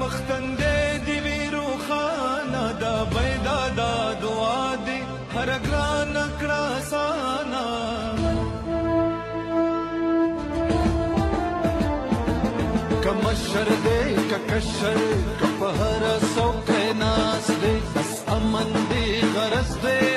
مخ تندې دی وی روخانه دا پیدا دا دعا دی هر ګران کړه سانا کمشر دې ککشر کپهر سو کې ناس دې امن دې غرس دې